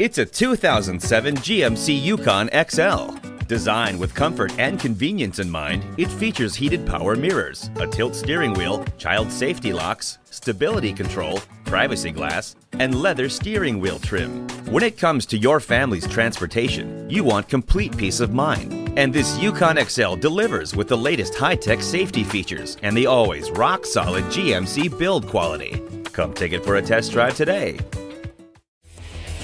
It's a 2007 GMC Yukon XL. Designed with comfort and convenience in mind, it features heated power mirrors, a tilt steering wheel, child safety locks, stability control, privacy glass, and leather steering wheel trim. When it comes to your family's transportation, you want complete peace of mind. And this Yukon XL delivers with the latest high-tech safety features and the always rock-solid GMC build quality. Come take it for a test drive today.